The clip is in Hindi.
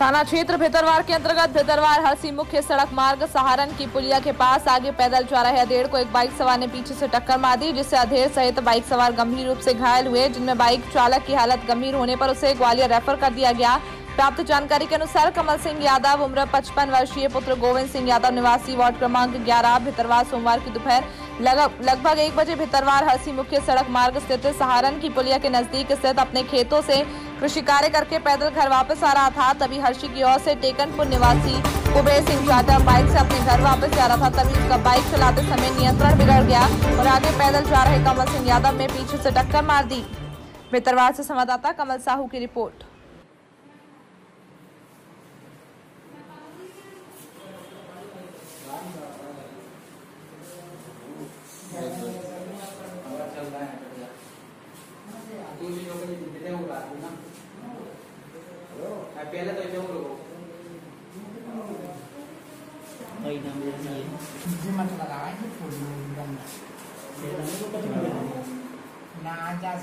थाना क्षेत्र भितरवार के अंतर्गत भितरवार हरसी मुख्य सड़क मार्ग सहारन की पुलिया के पास आगे पैदल जा रहे अधेड़ को एक बाइक सवार ने पीछे से टक्कर मार दी, जिससे अधेड़ सहित बाइक सवार गंभीर रूप से घायल हुए, जिनमें बाइक चालक की हालत गंभीर होने पर उसे ग्वालियर रेफर कर दिया गया। प्राप्त जानकारी के अनुसार कमल सिंह यादव उम्र 55 वर्षीय पुत्र गोविंद सिंह यादव निवासी वार्ड क्रमांक 11 भितरवार सोमवार की दोपहर लग- लगभग एक बजे भितरवार हरसी मुख्य सड़क मार्ग स्थित सहारन की पुलिया के नज़दीक स्थित अपने खेतों से कृषि कार्य करके पैदल घर वापस आ रहा था, तभी हर्षी की ओर से टेकनपुर निवासी कुबेर सिंह यादव बाइक से अपने घर वापस जा रहा था, तभी उसका बाइक चलाते समय नियंत्रण बिगड़ गया और आगे पैदल जा रहे कमल सिंह यादव ने पीछे से टक्कर मार दी। भितरवार से संवाददाता कमल साहू की रिपोर्ट। પહેલે તો જવું લોકો કઈ નામ બોલીએ જેમાં થોડા લાવાય છે ફૂલ ના જાસ